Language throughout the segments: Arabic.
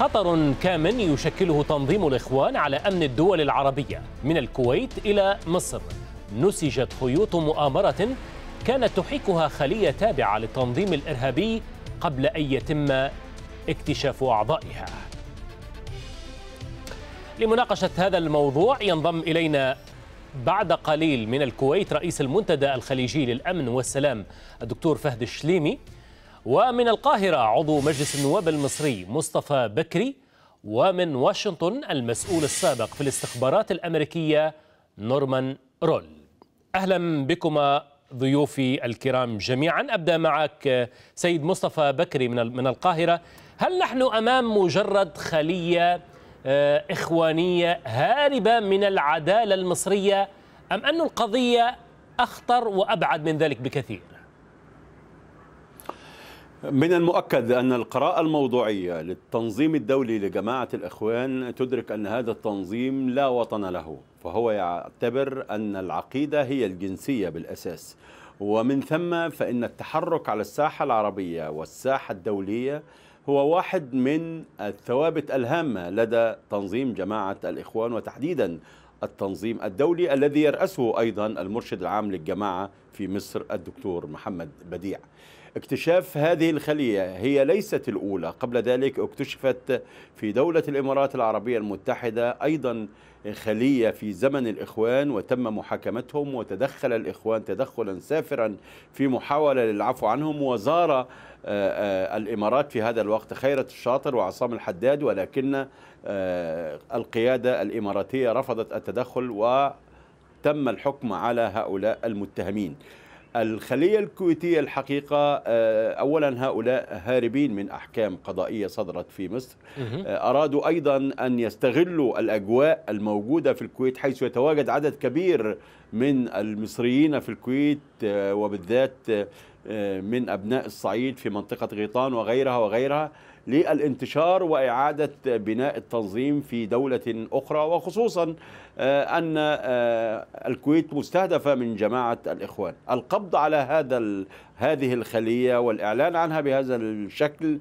خطر كامن يشكله تنظيم الإخوان على أمن الدول العربية من الكويت إلى مصر. نسجت خيوط مؤامرة كانت تحيكها خلية تابعة للتنظيم الإرهابي قبل أن يتم اكتشاف أعضائها. لمناقشة هذا الموضوع ينضم إلينا بعد قليل من الكويت رئيس المنتدى الخليجي للأمن والسلام الدكتور فهد الشليمي. ومن القاهرة عضو مجلس النواب المصري مصطفى بكري ومن واشنطن المسؤول السابق في الاستخبارات الأمريكية نورمان رول. أهلا بكما ضيوفي الكرام جميعا. أبدأ معك سيد مصطفى بكري من من القاهرة. هل نحن أمام مجرد خلية إخوانية هاربة من العدالة المصرية أم أن القضية أخطر وأبعد من ذلك بكثير؟ من المؤكد أن القراءة الموضوعية للتنظيم الدولي لجماعة الإخوان تدرك أن هذا التنظيم لا وطن له فهو يعتبر أن العقيدة هي الجنسية بالأساس. ومن ثم فإن التحرك على الساحة العربية والساحة الدولية هو واحد من الثوابت الهامة لدى تنظيم جماعة الإخوان وتحديدا التنظيم الدولي الذي يرأسه أيضا المرشد العام للجماعة في مصر الدكتور محمد بديع. اكتشاف هذه الخلية هي ليست الأولى. قبل ذلك اكتشفت في دولة الإمارات العربية المتحدة أيضا خلية في زمن الإخوان وتم محاكمتهم وتدخل الإخوان تدخلا سافرا في محاولة للعفو عنهم. وزار الإمارات في هذا الوقت خيرة الشاطر وعصام الحداد ولكن القيادة الإماراتية رفضت التدخل وتم الحكم على هؤلاء المتهمين. الخلية الكويتية الحقيقة أولا هؤلاء هاربين من أحكام قضائية صدرت في مصر. أرادوا أيضا أن يستغلوا الأجواء الموجودة في الكويت حيث يتواجد عدد كبير من المصريين في الكويت وبالذات من أبناء الصعيد في منطقة غيطان وغيرها وغيرها. للانتشار وإعادة بناء التنظيم في دولة أخرى وخصوصا أن الكويت مستهدفة من جماعة الإخوان. القبض على هذا هذه الخلية والإعلان عنها بهذا الشكل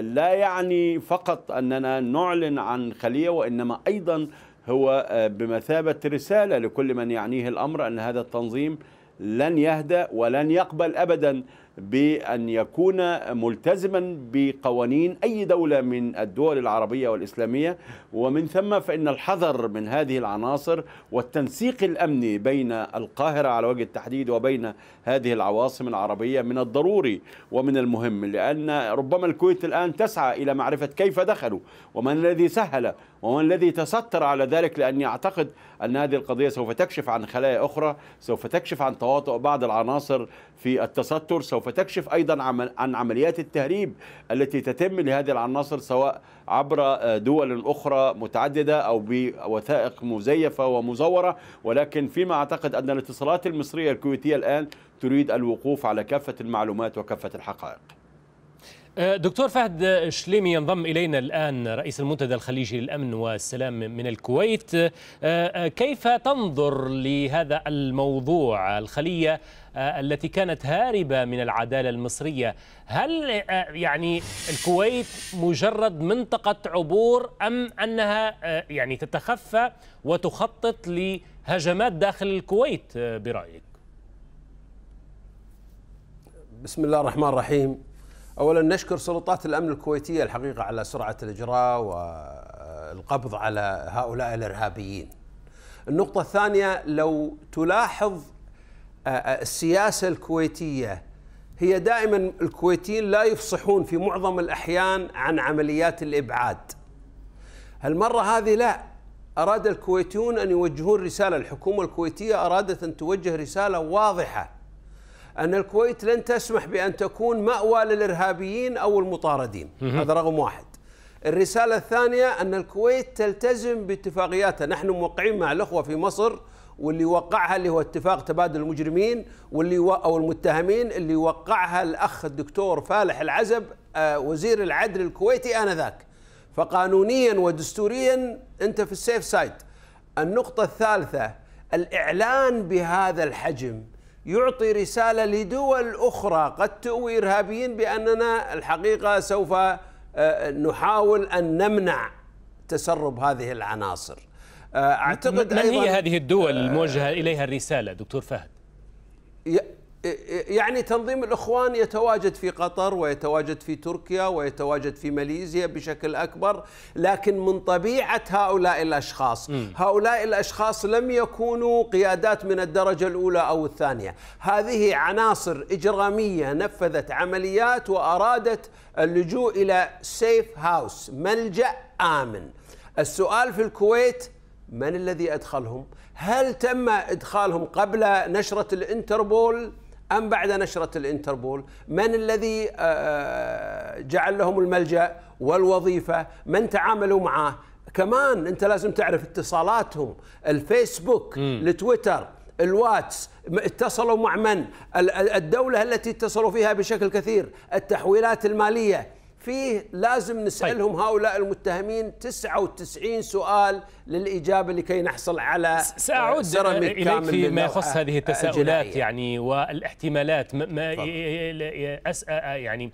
لا يعني فقط أننا نعلن عن خلية وإنما أيضا هو بمثابة رسالة لكل من يعنيه الأمر أن هذا التنظيم لن يهدأ ولن يقبل أبدا. بأن يكون ملتزما بقوانين أي دولة من الدول العربية والإسلامية. ومن ثم فإن الحذر من هذه العناصر والتنسيق الأمني بين القاهرة على وجه التحديد وبين هذه العواصم العربية من الضروري ومن المهم لأن ربما الكويت الآن تسعى إلى معرفة كيف دخلوا ومن الذي سهل ومن الذي تستر على ذلك لأني أعتقد أن هذه القضية سوف تكشف عن خلايا أخرى سوف تكشف عن تواطؤ بعض العناصر في التستر سوف تكشف أيضا عن عمليات التهريب التي تتم لهذه العناصر سواء عبر دول أخرى متعددة أو بوثائق مزيفة ومزورة. ولكن فيما أعتقد أن الاتصالات المصرية الكويتية الآن تريد الوقوف على كافة المعلومات وكافة الحقائق. دكتور فهد شليمي ينضم إلينا الآن رئيس المنتدى الخليجي للأمن والسلام من الكويت. كيف تنظر لهذا الموضوع الخلية التي كانت هاربة من العدالة المصرية؟ هل يعني الكويت مجرد منطقة عبور أم أنها يعني تتخفى وتخطط لهجمات داخل الكويت؟ برأيك. بسم الله الرحمن الرحيم. اولا نشكر سلطات الأمن الكويتية الحقيقة على سرعة الإجراء والقبض على هؤلاء الإرهابيين. النقطة الثانية لو تلاحظ السياسة الكويتية هي دائما الكويتيين لا يفصحون في معظم الأحيان عن عمليات الإبعاد. هالمرة هذه لا أراد الكويتيون أن يوجهون رسالة الحكومة الكويتية أرادت أن توجه رسالة واضحة أن الكويت لن تسمح بأن تكون مأوى للإرهابيين أو المطاردين. هذا رقم واحد. الرسالة الثانية أن الكويت تلتزم باتفاقياتها. نحن موقعين مع الأخوة في مصر واللي وقعها اللي هو اتفاق تبادل المجرمين واللي و... أو المتهمين اللي وقعها الأخ الدكتور فالح العزب آه وزير العدل الكويتي آنذاك. فقانونيا ودستوريا أنت في السيف سايد النقطة الثالثة الإعلان بهذا الحجم يعطي رسالة لدول أخرى. قد تؤوي إرهابيين بأننا الحقيقة سوف نحاول أن نمنع تسرب هذه العناصر. أعتقد من هي هذه الدول الموجهة إليها الرسالة دكتور فهد؟ يعني تنظيم الإخوان يتواجد في قطر ويتواجد في تركيا ويتواجد في ماليزيا بشكل أكبر لكن من طبيعة هؤلاء الأشخاص م. هؤلاء الأشخاص لم يكونوا قيادات من الدرجة الأولى أو الثانية. هذه عناصر إجرامية نفذت عمليات وأرادت اللجوء إلى سيف هاوس ملجأ آمن. السؤال في الكويت من الذي أدخلهم؟ هل تم إدخالهم قبل نشرة الإنتربول؟ أم بعد نشرة الإنتربول؟ من الذي آه، آه، جعل لهم الملجأ والوظيفة؟ من تعاملوا معه كمان أنت لازم تعرف اتصالاتهم الفيسبوك م. التويتر الواتس اتصلوا مع من؟ الدولة التي اتصلوا فيها بشكل كثير التحويلات المالية. فيه لازم نسألهم طيب. هؤلاء المتهمين 99 سؤال للإجابة لكي نحصل على سأعود إليك فيما يخص هذه التساؤلات يعني والاحتمالات. ما يعني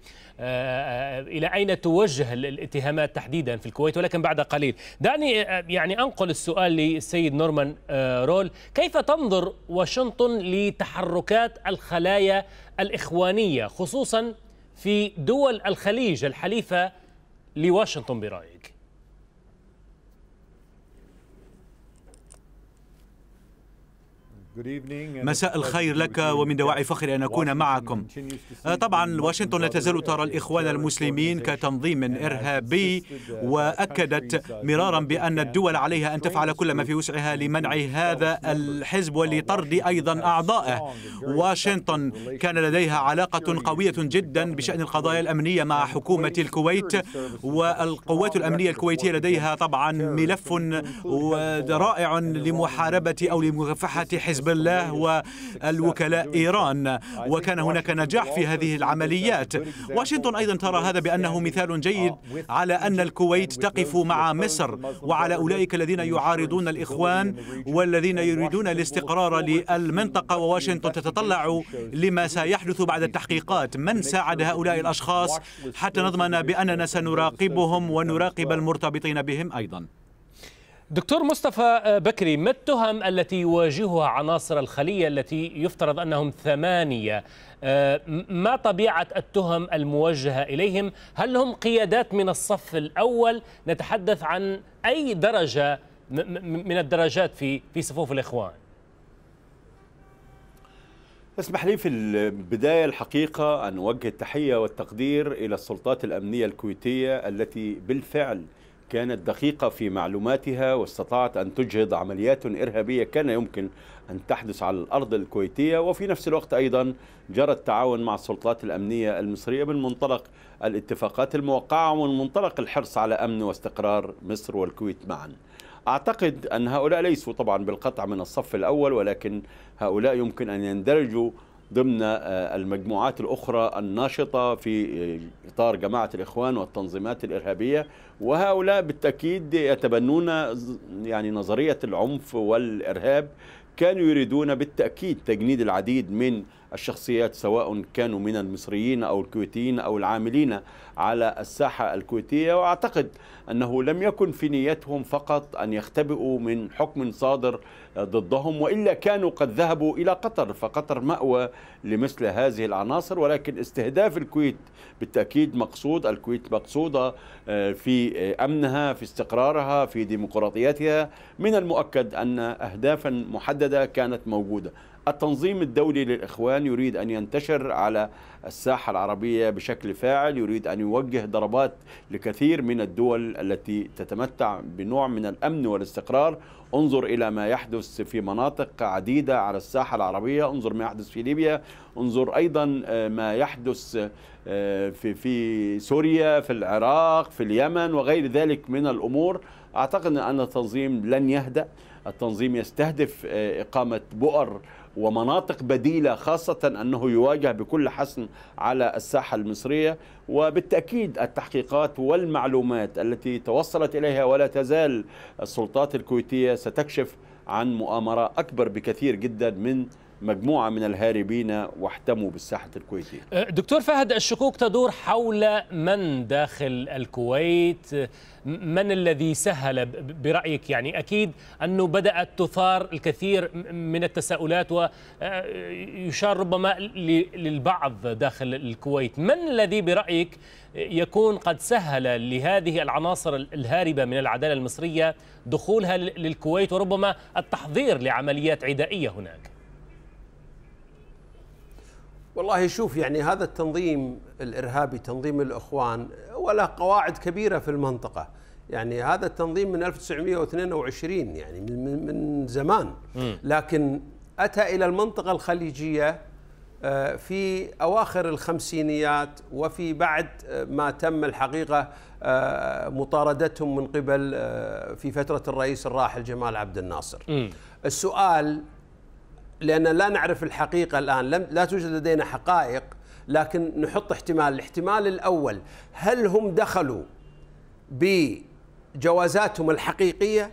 إلى أين توجه الاتهامات تحديدا في الكويت ولكن بعد قليل؟ دعني يعني أنقل السؤال للسيد نورمان رول. كيف تنظر واشنطن لتحركات الخلايا الإخوانية خصوصا في دول الخليج الحليفة لواشنطن برأيك؟ مساء الخير لك ومن دواعي فخر أن أكون معكم. آه، طبعا واشنطن لا تزال ترى الإخوان المسلمين كتنظيم إرهابي وأكدت مرارا بأن الدول عليها أن تفعل كل ما في وسعها لمنع هذا الحزب ولطرد أيضا أعضائه واشنطن كان لديها علاقة قوية جدا بشأن القضايا الأمنية مع حكومة الكويت. والقوات الأمنية الكويتية لديها طبعا ملف رائع لمحاربة أو لمكافحة حزب حزب الله والوكلاء إيران. وكان هناك نجاح في هذه العمليات. واشنطن أيضا ترى هذا بأنه مثال جيد على أن الكويت تقف مع مصر وعلى أولئك الذين يعارضون الإخوان والذين يريدون الاستقرار للمنطقة. وواشنطن تتطلع لما سيحدث بعد التحقيقات. من ساعد هؤلاء الأشخاص؟ حتى نضمن بأننا سنراقبهم ونراقب المرتبطين بهم أيضا. دكتور مصطفى بكري ما التهم التي يواجهها عناصر الخلية التي يفترض أنهم ثمانية؟ آه، ما طبيعة التهم الموجهة إليهم؟ هل هم قيادات من الصف الأول؟ نتحدث عن أي درجة من الدرجات في في صفوف الإخوان. اسمح لي في البداية الحقيقة أن أوجه التحية والتقدير إلى السلطات الأمنية الكويتية التي بالفعل كانت دقيقة في معلوماتها واستطاعت أن تجهض عمليات إرهابية كان يمكن أن تحدث على الأرض الكويتية. وفي نفس الوقت أيضا جرى التعاون مع السلطات الأمنية المصرية من منطلق الاتفاقات الموقعة ومن منطلق الحرص على أمن واستقرار مصر والكويت معا. أعتقد أن هؤلاء ليسوا طبعا بالقطع من الصف الأول ولكن هؤلاء يمكن أن يندرجوا ضمن آه، المجموعات الأخرى الناشطة في آه، إطار جماعة الإخوان والتنظيمات الإرهابية. وهؤلاء بالتأكيد يتبنون يعني نظرية العنف والإرهاب. كانوا يريدون بالتأكيد تجنيد العديد من الشخصيات سواء كانوا من المصريين أو الكويتيين أو العاملين على الساحة الكويتية. وأعتقد أنه لم يكن في نيتهم فقط أن يختبئوا من حكم صادر ضدهم وإلا كانوا قد ذهبوا إلى قطر فقطر مأوى لمثل هذه العناصر. ولكن استهداف الكويت بالتأكيد مقصود الكويت مقصودة آه، في أمنها في استقرارها في ديمقراطيتها. من المؤكد أن أهدافا محددة كانت موجودة. التنظيم الدولي للإخوان يريد أن ينتشر على الساحة العربية بشكل فاعل يريد أن يوجه ضربات لكثير من الدول التي تتمتع بنوع من الأمن والاستقرار. انظر إلى ما يحدث في مناطق عديدة على الساحة العربية. انظر ما يحدث في ليبيا. انظر أيضا آه، ما يحدث آه، في في سوريا في العراق في اليمن وغير ذلك من الأمور. أعتقد أن التنظيم لن يهدأ. التنظيم يستهدف آه، إقامة بؤر ومناطق بديلة خاصة أنه يواجه بكل حسم على الساحة المصرية وبالتأكيد التحقيقات والمعلومات التي توصلت إليها ولا تزال السلطات الكويتية ستكشف عن مؤامرة أكبر بكثير جدا من مجموعة من الهاربين واحتموا بالساحة الكويتية. دكتور فهد الشكوك تدور حول من داخل الكويت؟ من الذي سهل برأيك؟ يعني أكيد أنه بدأت تثار الكثير من التساؤلات ويشار ربما للبعض داخل الكويت. من الذي برأيك يكون قد سهل لهذه العناصر الهاربة من العدالة المصرية دخولها للكويت؟ وربما التحضير لعمليات عدائية هناك. والله شوف يعني هذا التنظيم الإرهابي تنظيم الإخوان وله قواعد كبيرة في المنطقة. يعني هذا التنظيم من 1922 يعني من من زمان. لكن أتى إلى المنطقة الخليجية آه، في أواخر الخمسينيات وفي بعد ما تم الحقيقة آه، مطاردتهم من قبل آه، في فترة الرئيس الراحل جمال عبد الناصر. السؤال لأن لا نعرف الحقيقة الآن. لم لا توجد لدينا حقائق لكن نحط احتمال. الاحتمال الأول هل هم دخلوا بجوازاتهم الحقيقية؟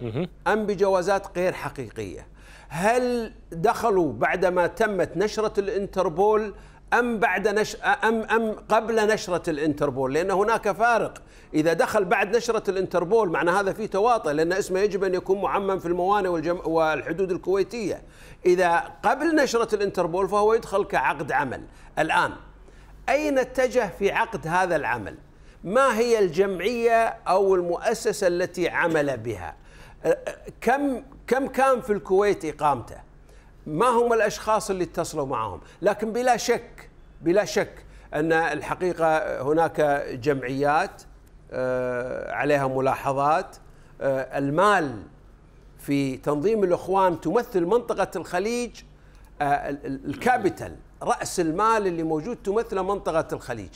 أم بجوازات غير حقيقية؟ هل دخلوا بعدما تمت نشرة الإنتربول أم بعد نش أم أم قبل نشرة الإنتربول؟ لأن هناك فارق. إذا دخل بعد نشرة الإنتربول معنى هذا في تواطئ لأن اسمه يجب أن يكون معمم في الموانئ والجم... والحدود الكويتية. إذا قبل نشرة الإنتربول فهو يدخل كعقد عمل. الآن أين اتجه في عقد هذا العمل؟ ما هي الجمعية أو المؤسسة التي عمل بها؟ كم كم كان في الكويت إقامته؟ ما هم الأشخاص اللي اتصلوا معهم. لكن بلا شك بلا شك أن الحقيقة هناك جمعيات آه، عليها ملاحظات آه، المال في تنظيم الإخوان تمثل منطقة الخليج آه، الكابيتال رأس المال اللي موجود تمثل منطقة الخليج.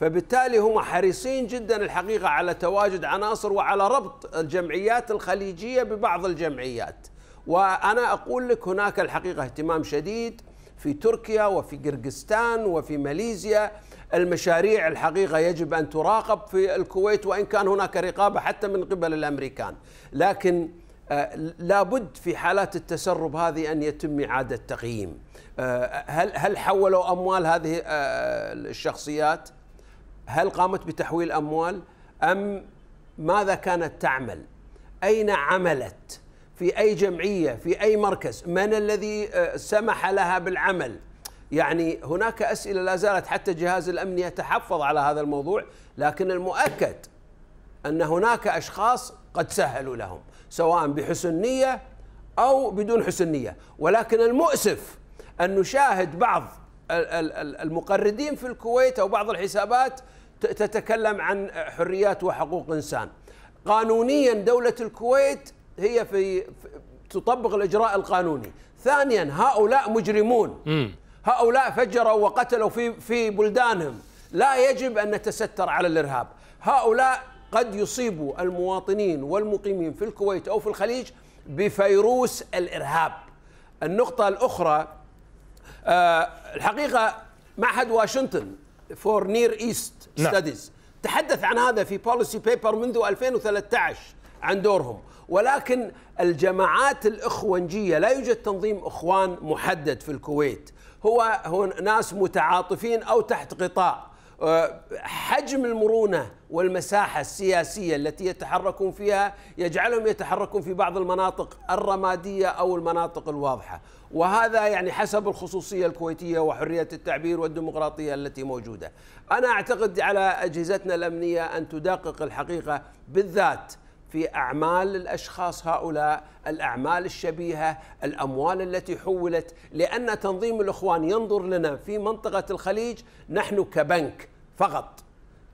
فبالتالي هم حريصين جدا الحقيقة على تواجد عناصر وعلى ربط الجمعيات الخليجية ببعض الجمعيات. وأنا أقول لك هناك الحقيقة اهتمام شديد في تركيا وفي قرقستان وفي ماليزيا. المشاريع الحقيقة يجب أن تراقب في الكويت وإن كان هناك رقابة حتى من قبل الأمريكان. لكن آه، لابد في حالات التسرب هذه أن يتم إعادة تقييم. آه، هل هل حولوا أموال هذه آه، الشخصيات؟ هل قامت بتحويل أموال؟ أم ماذا كانت تعمل؟ أين عملت؟ في أي جمعية في أي مركز من الذي آه، سمح لها بالعمل. يعني هناك أسئلة لا زالت حتى الجهاز الأمني يتحفظ على هذا الموضوع لكن المؤكد أن هناك أشخاص قد سهلوا لهم سواء بحسن نية أو بدون حسن نية. ولكن المؤسف أن نشاهد بعض المقردين في الكويت أو بعض الحسابات تتكلم عن حريات وحقوق إنسان. قانونيا دولة الكويت هي في تطبق الإجراء القانوني. ثانيا هؤلاء مجرمون. هؤلاء فجروا وقتلوا في في بلدانهم. لا يجب أن نتستر على الإرهاب. هؤلاء قد يصيبوا المواطنين والمقيمين في الكويت أو في الخليج بفيروس الإرهاب. النقطة الأخرى أه الحقيقة معهد Washington for Near East Studies تحدث عن هذا في policy paper منذ 2013 عن دورهم. ولكن الجماعات الإخوانجية لا يوجد تنظيم إخوان محدد في الكويت. هو, هو ناس متعاطفين أو تحت غطاء أه، حجم المرونة والمساحة السياسية التي يتحركون فيها يجعلهم يتحركون في بعض المناطق الرمادية أو المناطق الواضحة، وهذا يعني حسب الخصوصية الكويتية وحرية التعبير والديمقراطية التي موجودة. أنا أعتقد على أجهزتنا الأمنية أن تدقق الحقيقة بالذات في أعمال الأشخاص هؤلاء الأعمال الشبيهة الأموال التي حولت لأن تنظيم الإخوان ينظر لنا في منطقة الخليج نحن كبنك فقط.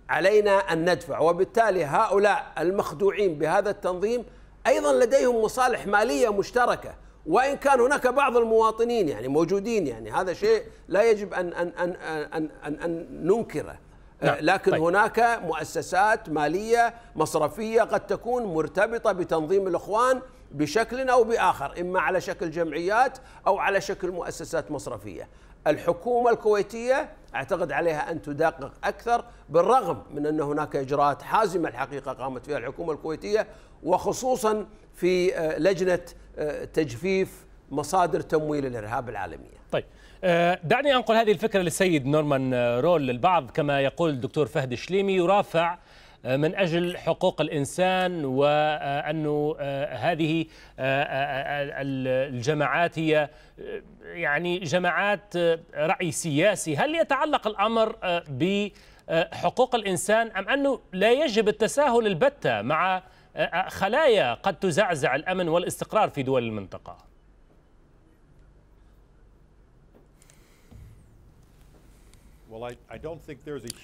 علينا أن ندفع. وبالتالي هؤلاء المخدوعين بهذا التنظيم أيضا لديهم مصالح مالية مشتركة. وإن كان هناك بعض المواطنين يعني موجودين يعني هذا شيء لا يجب ان ان ان ان, أن, أن ننكره. نعم. لكن طيب. هناك مؤسسات مالية مصرفية قد تكون مرتبطة بتنظيم الإخوان بشكل أو بآخر إما على شكل جمعيات أو على شكل مؤسسات مصرفية. الحكومة الكويتية أعتقد عليها أن تدقق أكثر بالرغم من أن هناك إجراءات حازمة الحقيقة قامت فيها الحكومة الكويتية وخصوصا في آه، لجنة آه، تجفيف مصادر تمويل الإرهاب العالمية. طيب آه، دعني أنقل هذه الفكرة للسيد نورمان رول البعض كما يقول الدكتور فهد الشليمي يرافع آه، من أجل حقوق الإنسان وانه هذه الجماعات هي يعني جماعات رأي سياسي، هل يتعلق الأمر بحقوق الإنسان أم أنه لا يجب التساهل البتة مع خلايا قد تزعزع الأمن والاستقرار في دول المنطقة؟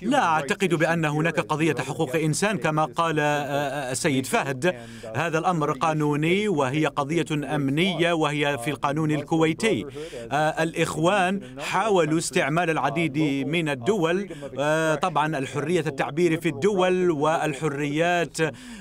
لا أعتقد بأن هناك قضية حقوق إنسان كما قال السيد فهد. هذا الأمر قانوني وهي قضية أمنية وهي في القانون الكويتي. الإخوان حاولوا استعمال العديد من الدول طبعا الحرية التعبير في الدول والحريات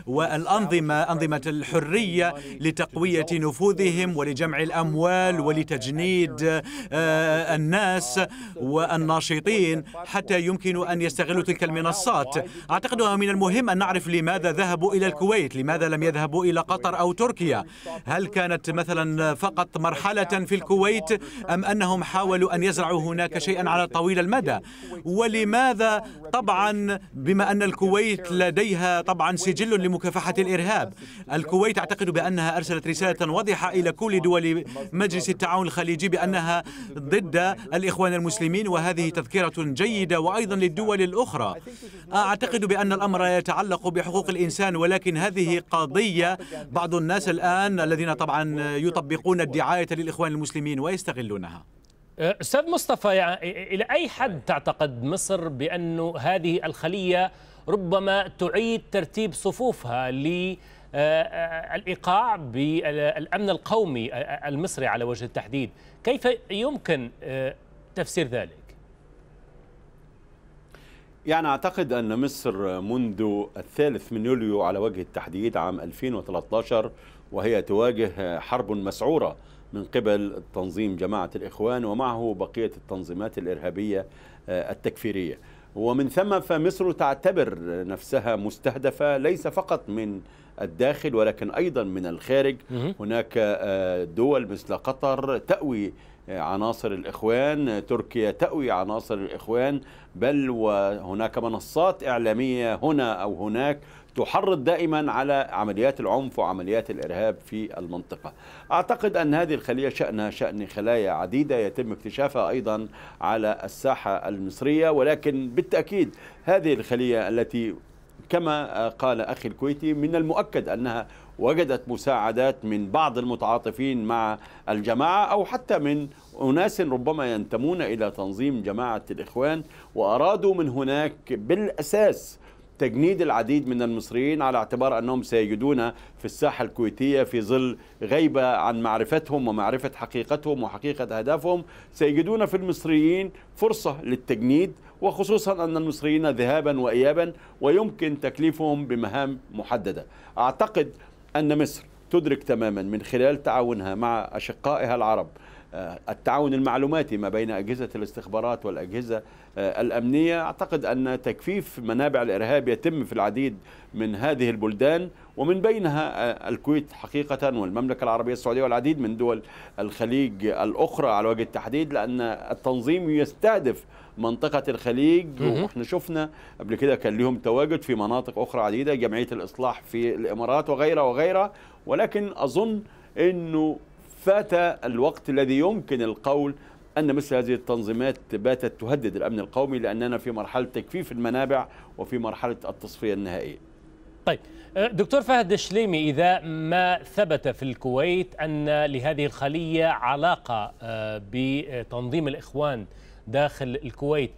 والأنظمة أنظمة الحرية لتقوية نفوذهم ولجمع الأموال ولتجنيد الناس والناشطين. حتى يمكن أن يستغلوا تلك المنصات. أعتقد من المهم أن نعرف لماذا ذهبوا إلى الكويت لماذا لم يذهبوا إلى قطر أو تركيا. هل كانت مثلا فقط مرحلة في الكويت أم أنهم حاولوا أن يزرعوا هناك شيئا على طويل المدى؟ ولماذا طبعا بما أن الكويت لديها طبعا سجل لمكافحة الإرهاب الكويت أعتقد بأنها أرسلت رسالة واضحة إلى كل دول مجلس التعاون الخليجي بأنها ضد الإخوان المسلمين وهذه تذكرة جيدة وأيضا للدول الأخرى. أعتقد بأن الأمر يتعلق بحقوق الإنسان ولكن هذه قضية بعض الناس الآن الذين طبعا يطبقون الدعاية للإخوان المسلمين ويستغلونها. أستاذ مصطفى يعني إلى أي حد تعتقد مصر بأن هذه الخلية ربما تعيد ترتيب صفوفها ل الإيقاع بالأمن القومي المصري على وجه التحديد، كيف يمكن تفسير ذلك؟ يعني أعتقد أن مصر منذ الثالث من يوليو على وجه التحديد عام 2013 وهي تواجه حرب مسعورة من قبل تنظيم جماعة الإخوان ومعه بقية التنظيمات الإرهابية التكفيرية. ومن ثم فمصر تعتبر نفسها مستهدفة ليس فقط من الداخل ولكن أيضا من الخارج. هناك دول مثل قطر تأوي عناصر الإخوان تركيا تأوي عناصر الإخوان بل وهناك منصات إعلامية هنا أو هناك تحرض دائما على عمليات العنف وعمليات الإرهاب في المنطقة. أعتقد أن هذه الخلية شأنها شأن خلايا عديدة يتم اكتشافها أيضا على الساحة المصرية ولكن بالتأكيد هذه الخلية التي كما قال أخي الكويتي من المؤكد أنها وجدت مساعدات من بعض المتعاطفين مع الجماعة أو حتى من أناس ربما ينتمون إلى تنظيم جماعة الإخوان وأرادوا من هناك بالأساس تجنيد العديد من المصريين على اعتبار أنهم سيجدون في الساحة الكويتية في ظل غيبة عن معرفتهم ومعرفة حقيقتهم وحقيقة أهدافهم سيجدون في المصريين فرصة للتجنيد وخصوصا أن المصريين ذهابا وايابا ويمكن تكليفهم بمهام محددة. أعتقد أن مصر تدرك تماما من خلال تعاونها مع أشقائها العرب التعاون المعلوماتي ما بين أجهزة الاستخبارات والأجهزة الأمنية. أعتقد أن تكفيف منابع الإرهاب يتم في العديد من هذه البلدان ومن بينها الكويت حقيقة والمملكة العربية السعودية والعديد من دول الخليج الأخرى على وجه التحديد لأن التنظيم يستهدف منطقة الخليج. وإحنا شفنا قبل كده كان لهم تواجد في مناطق أخرى عديدة جمعية الإصلاح في الإمارات وغيرها وغيرها. ولكن أظن أنه فات الوقت الذي يمكن القول أن مثل هذه التنظيمات باتت تهدد الأمن القومي لأننا في مرحلة تجفيف المنابع وفي مرحلة التصفية النهائية طيب دكتور فهد الشليمي إذا ما ثبت في الكويت أن لهذه الخلية علاقة بتنظيم الإخوان داخل الكويت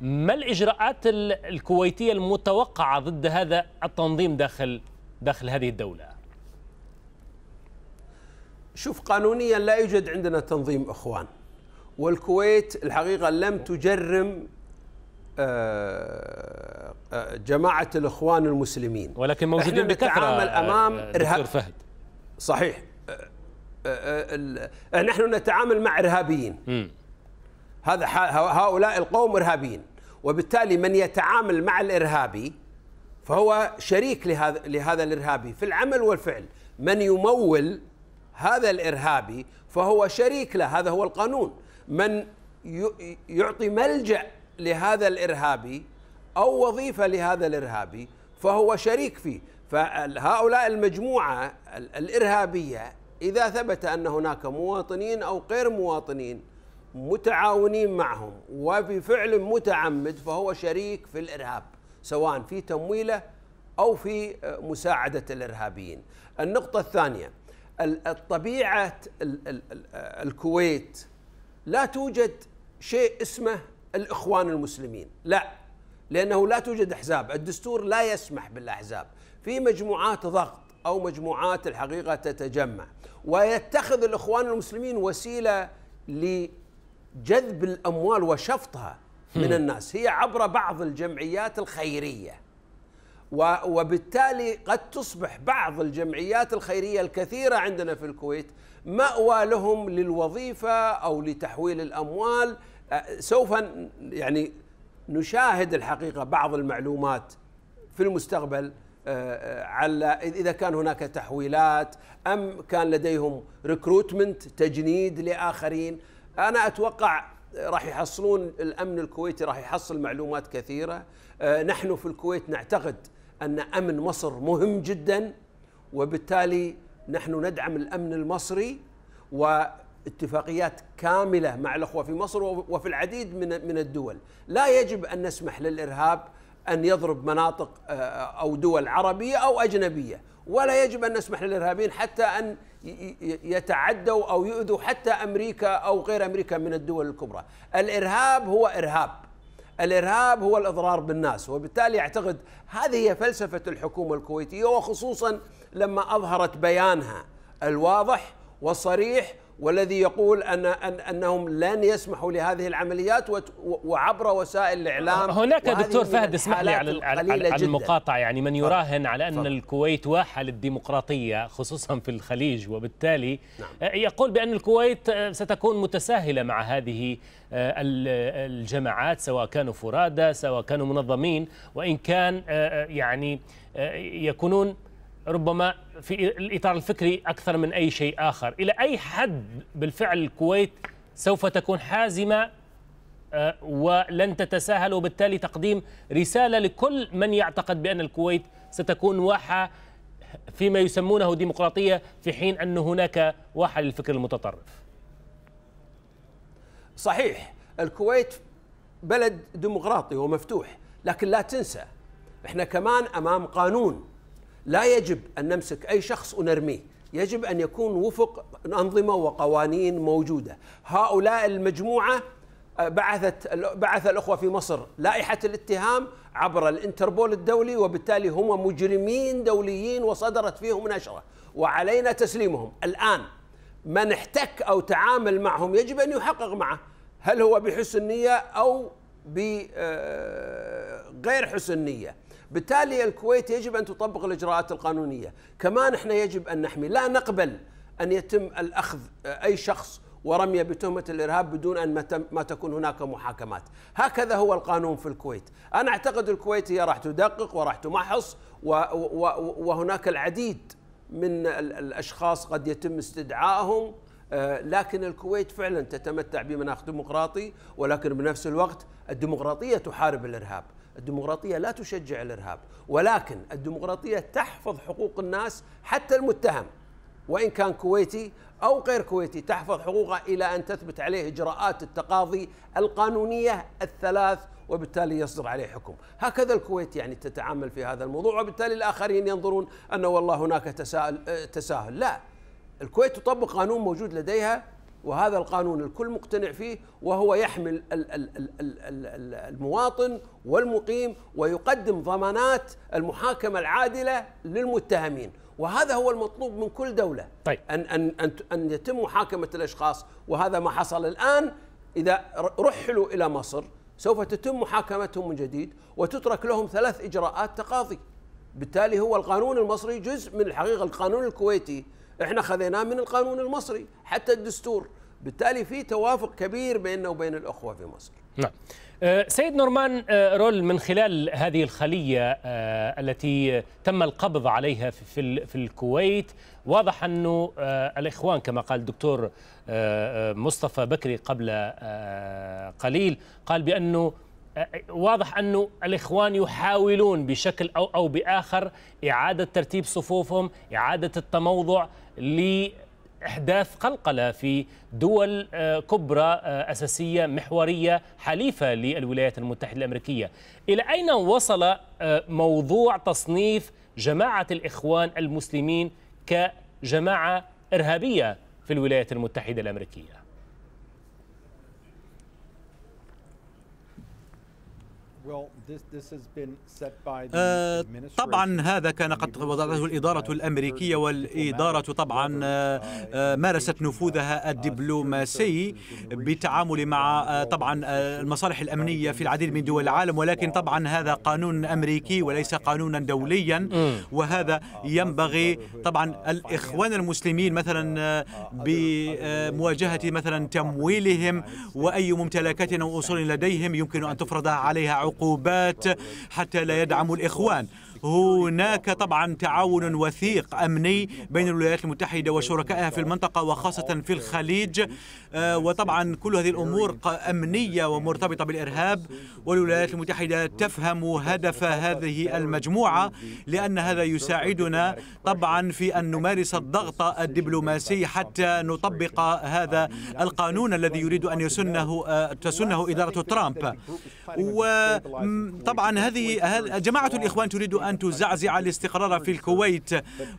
ما الإجراءات الكويتية المتوقعة ضد هذا التنظيم داخل داخل هذه الدولة؟ شوف قانونيا لا يوجد عندنا تنظيم إخوان والكويت الحقيقة لم تجرم جماعة الإخوان المسلمين. ولكن موجودين بكثرة نتعامل أمام إرهاب. فهد. صحيح. نحن نتعامل مع إرهابيين. م. هذا هؤلاء القوم إرهابيين. وبالتالي من يتعامل مع الإرهابي فهو شريك لهذا لهذا الإرهابي في العمل والفعل. من يمول هذا الإرهابي فهو شريك له هذا هو القانون من يعطي ملجأ لهذا الإرهابي أو وظيفة لهذا الإرهابي فهو شريك فيه فهؤلاء المجموعة الإرهابية إذا ثبت أن هناك مواطنين أو غير مواطنين متعاونين معهم وبفعل متعمد فهو شريك في الإرهاب سواء في تمويله أو في مساعدة الإرهابيين. النقطة الثانية الطبيعة الكويت لا توجد شيء اسمه الإخوان المسلمين، لا لأنه لا توجد أحزاب، الدستور لا يسمح بالأحزاب، في مجموعات ضغط أو مجموعات الحقيقة تتجمع. ويتخذ الإخوان المسلمين وسيلة لجذب الأموال وشفطها من الناس. هي عبر بعض الجمعيات الخيرية. وبالتالي قد تصبح بعض الجمعيات الخيرية الكثيرة عندنا في الكويت مأوى لهم للوظيفة أو لتحويل الأموال. سوف يعني نشاهد الحقيقة بعض المعلومات في المستقبل على إذا كان هناك تحويلات أم كان لديهم ريكروتمنت تجنيد لآخرين. أنا أتوقع راح يحصلون الأمن الكويتي راح يحصل معلومات كثيرة. نحن في الكويت نعتقد أن أمن مصر مهم جدا وبالتالي نحن ندعم الأمن المصري واتفاقيات كاملة مع الأخوة في مصر وفي العديد من من الدول، لا يجب أن نسمح للإرهاب أن يضرب مناطق أو دول عربية أو أجنبية، ولا يجب أن نسمح للإرهابيين حتى أن يتعدوا أو يؤذوا حتى أمريكا أو غير أمريكا من الدول الكبرى، الإرهاب هو إرهاب. الإرهاب هو الإضرار بالناس وبالتالي أعتقد هذه هي فلسفة الحكومة الكويتية وخصوصا لما أظهرت بيانها الواضح والصريح والذي يقول ان, أن أنهم لن يسمحوا لهذه العمليات وعبر وسائل الإعلام هناك دكتور فهد اسمح لي على, على المقاطعة يعني من يراهن على أن فضل. الكويت واحه للديمقراطية خصوصا في الخليج وبالتالي نعم. يقول بأن الكويت ستكون متساهلة مع هذه الجماعات سواء كانوا فرادى سواء كانوا منظمين وإن كان يعني يكونون ربما في الإطار الفكري أكثر من أي شيء آخر. إلى أي حد بالفعل الكويت سوف تكون حازمة ولن تتساهل وبالتالي تقديم رسالة لكل من يعتقد بأن الكويت ستكون واحة فيما يسمونه ديمقراطية في حين أن هناك واحة للفكر المتطرف. صحيح الكويت بلد ديمقراطي ومفتوح لكن لا تنسى إحنا كمان أمام قانون لا يجب أن نمسك أي شخص ونرميه. يجب أن يكون وفق أنظمة وقوانين موجودة. هؤلاء المجموعة بعثت بعث الأخوة في مصر لائحة الاتهام عبر الإنتربول الدولي وبالتالي هم مجرمين دوليين وصدرت فيهم نشرة وعلينا تسليمهم. الآن من احتك أو تعامل معهم يجب أن يحقق معه. هل هو بحسن نية أو بغير حسن نية؟ بالتالي الكويت يجب أن تطبق الإجراءات القانونية. كمان إحنا يجب أن نحمي. لا نقبل أن يتم الأخذ أي شخص ورميه بتهمة الإرهاب بدون أن ما تكون هناك محاكمات، هكذا هو القانون في الكويت، أنا أعتقد الكويت هي راح تدقق وراح تمحص وهناك العديد من الأشخاص قد يتم استدعائهم لكن الكويت فعلا تتمتع بمناخ ديمقراطي ولكن بنفس الوقت الديمقراطية تحارب الإرهاب، الديمقراطية لا تشجع الإرهاب، ولكن الديمقراطية تحفظ حقوق الناس حتى المتهم وإن كان كويتي أو غير كويتي تحفظ حقوقه إلى أن تثبت عليه إجراءات التقاضي القانونية الثلاث وبالتالي يصدر عليه حكم. هكذا الكويت يعني تتعامل في هذا الموضوع وبالتالي الآخرين ينظرون أن والله هناك تساهل, تساهل. لا الكويت تطبق قانون موجود لديها وهذا القانون الكل مقتنع فيه وهو يحمل المواطن والمقيم ويقدم ضمانات المحاكمة العادلة للمتهمين. وهذا هو المطلوب من كل دولة. طيب. أن, أن, أن, أن يتم محاكمة الأشخاص وهذا ما حصل الآن. إذا رحلوا إلى مصر سوف تتم محاكمتهم من جديد وتترك لهم ثلاث إجراءات تقاضي. بالتالي هو القانون المصري جزء من الحقيقة القانون الكويتي. إحنا خذيناه من القانون المصري حتى الدستور. بالتالي في توافق كبير بيننا وبين الأخوة في مصر. نعم. سيد نورمان رول من خلال هذه الخلية التي تم القبض عليها في الكويت واضح أنه الإخوان كما قال الدكتور مصطفى بكري قبل قليل قال بأنه واضح أنه الإخوان يحاولون بشكل أو, أو بآخر إعادة ترتيب صفوفهم إعادة التموضع لإحداث قلقلة في دول كبرى أساسية محورية حليفة للولايات المتحدة الأمريكية. إلى أين وصل موضوع تصنيف جماعة الإخوان المسلمين كجماعة إرهابية في الولايات المتحدة الأمريكية؟ آه، طبعا هذا كان قد وضعته الإدارة الأمريكية والإدارة طبعا آه، آه، مارست نفوذها الدبلوماسي بالتعامل مع طبعا المصالح الأمنية في العديد من دول العالم ولكن طبعا هذا قانون أمريكي وليس قانونا دوليا وهذا ينبغي طبعا الإخوان المسلمين مثلا بمواجهة مثلا تمويلهم وأي ممتلكات أو أصول لديهم يمكن أن تفرض عليها عقوبات. حتى لا يدعموا الإخوان. هناك طبعا تعاون وثيق أمني بين الولايات المتحدة وشركائها في المنطقة وخاصة في الخليج. آه، وطبعا كل هذه الأمور أمنية ومرتبطة بالإرهاب والولايات المتحدة تفهم هدف هذه المجموعة لأن هذا يساعدنا طبعا في أن نمارس الضغط الدبلوماسي حتى نطبق هذا القانون الذي يريد أن يسنه آه، تسنه إدارة ترامب. وطبعا هذه جماعة الإخوان تريد أن تزعزع الاستقرار في الكويت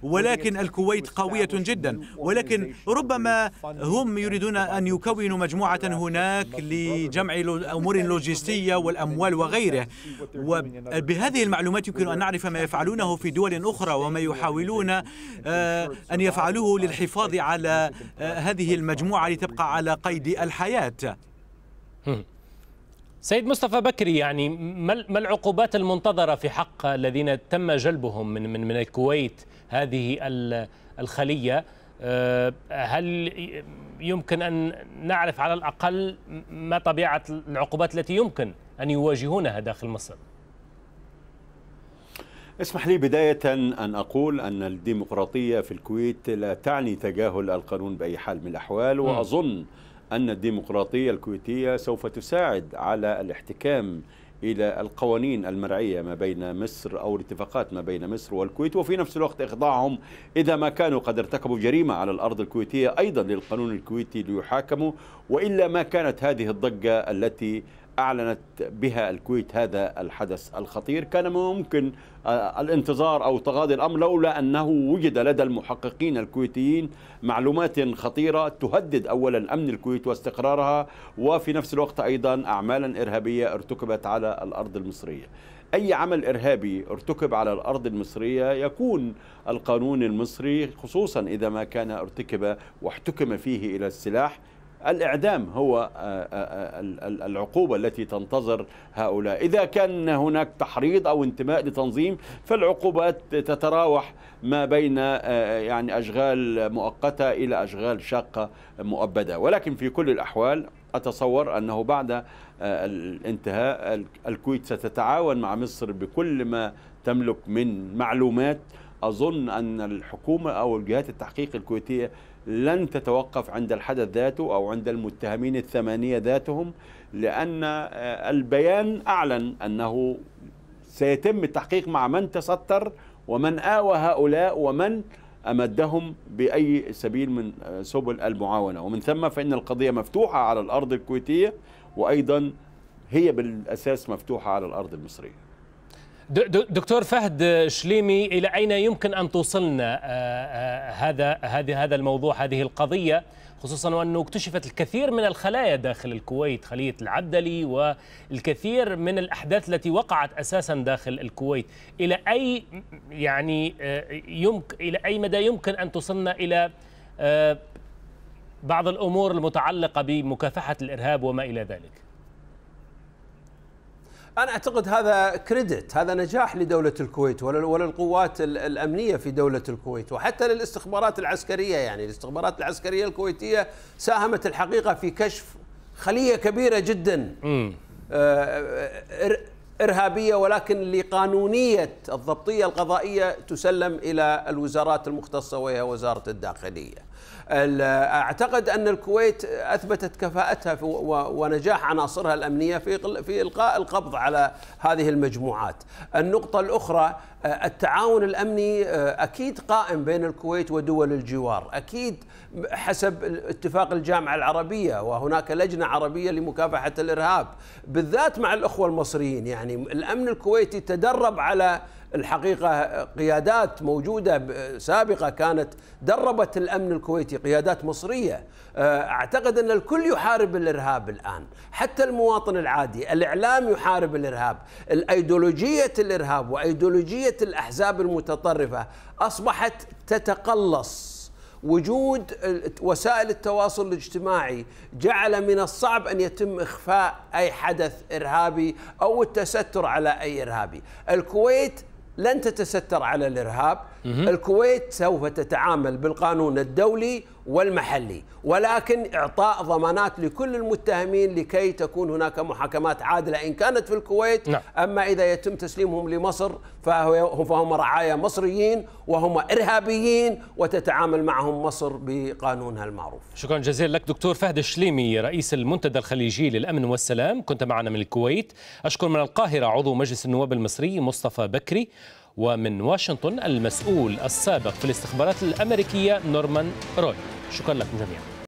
ولكن الكويت قوية جدا. ولكن ربما هم يريدون أن يكونوا مجموعة هناك لجمع الأمور اللوجستية والأموال وغيره. وبهذه المعلومات يمكن أن نعرف ما يفعلونه في دول أخرى وما يحاولون آه، أن يفعلوه للحفاظ على آه، هذه المجموعة لتبقى على قيد الحياة. سيد مصطفى بكري يعني ما العقوبات المنتظرة في حق الذين تم جلبهم من من من الكويت هذه الخلية أه، هل يمكن أن نعرف على الأقل ما طبيعة العقوبات التي يمكن أن يواجهونها داخل مصر؟ اسمح لي بداية أن أقول أن الديمقراطية في الكويت لا تعني تجاهل القانون بأي حال من الأحوال وأظن أن الديمقراطية الكويتية سوف تساعد على الاحتكام إلى القوانين المرعية ما بين مصر أو الاتفاقات ما بين مصر والكويت وفي نفس الوقت إخضاعهم إذا ما كانوا قد ارتكبوا جريمة على الأرض الكويتية أيضا للقانون الكويتي ليحاكموا وإلا ما كانت هذه الضجة التي أعلنت بها الكويت هذا الحدث الخطير. كان ممكن آه، الانتظار أو تغاضي الأمر لولا أنه وجد لدى المحققين الكويتيين معلومات خطيرة تهدد أولا أمن الكويت واستقرارها وفي نفس الوقت أيضا أعمالا إرهابية ارتكبت على الأرض المصرية. أي عمل إرهابي ارتكب على الأرض المصرية يكون القانون المصري خصوصا إذا ما كان ارتكب واحتكم فيه إلى السلاح الإعدام هو آه، آه، آه، العقوبة التي تنتظر هؤلاء. إذا كان هناك تحريض أو انتماء لتنظيم فالعقوبات تتراوح ما بين يعني أشغال مؤقتة إلى أشغال شاقة مؤبدة. ولكن في كل الأحوال أتصور أنه بعد الانتهاء الكويت ستتعاون مع مصر بكل ما تملك من معلومات أظن أن الحكومة أو الجهات التحقيق الكويتية لن تتوقف عند الحدث ذاته أو عند المتهمين الثمانية ذاتهم لأن آه، البيان أعلن أنه سيتم التحقيق مع من تستر ومن آوى هؤلاء ومن أمدهم بأي سبيل من آه، سبل المعاونة. ومن ثم فإن القضية مفتوحة على الأرض الكويتية وأيضا هي بالأساس مفتوحة على الأرض المصرية. دكتور فهد شليمي إلى أين يمكن أن توصلنا آه، آه، هذا هذه هذا الموضوع هذه القضية؟ خصوصا وأنه اكتشفت الكثير من الخلايا داخل الكويت خلية العبدلي والكثير من الأحداث التي وقعت أساسا داخل الكويت. إلى أي يعني آه، يمكن إلى أي مدى يمكن أن توصلنا إلى بعض الأمور المتعلقة بمكافحة الإرهاب وما إلى ذلك؟ أنا أعتقد هذا كريدت هذا نجاح لدولة الكويت وللقوات الأمنية في دولة الكويت وحتى للاستخبارات العسكرية يعني. الاستخبارات العسكرية الكويتية ساهمت الحقيقة في كشف خلية كبيرة جدا إرهابية ولكن لقانونية الضبطية القضائية تسلم إلى الوزارات المختصة وهي وزارة الداخلية. أعتقد أن الكويت أثبتت كفاءتها ونجاح عناصرها الأمنية في في إلقاء القبض على هذه المجموعات. النقطة الأخرى التعاون الأمني أكيد قائم بين الكويت ودول الجوار، أكيد حسب اتفاق الجامعة العربية وهناك لجنة عربية لمكافحة الإرهاب بالذات مع الأخوة المصريين، يعني الأمن الكويتي تدرب على الحقيقة قيادات موجودة سابقة كانت دربت الأمن الكويتي قيادات مصرية. آه، أعتقد أن الكل يحارب الإرهاب الآن حتى المواطن العادي. الإعلام يحارب الإرهاب. الأيديولوجية الإرهاب وأيديولوجية الأحزاب المتطرفة أصبحت تتقلص. وجود وسائل التواصل الاجتماعي جعل من الصعب أن يتم إخفاء أي حدث إرهابي أو التستر على أي إرهابي. الكويت لن تتستر على الإرهاب. الكويت سوف تتعامل بالقانون الدولي والمحلي ولكن إعطاء ضمانات لكل المتهمين لكي تكون هناك محاكمات عادلة إن كانت في الكويت. نعم. أما إذا يتم تسليمهم لمصر فهم رعايا مصريين وهم إرهابيين وتتعامل معهم مصر بقانونها المعروف. شكرا جزيلا لك دكتور فهد الشليمي رئيس المنتدى الخليجي للأمن والسلام. كنت معنا من الكويت. أشكر من القاهرة عضو مجلس النواب المصري مصطفى بكري. ومن واشنطن المسؤول السابق في الاستخبارات الأمريكية نورمان روي. شكرا لكم جميعا.